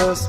us.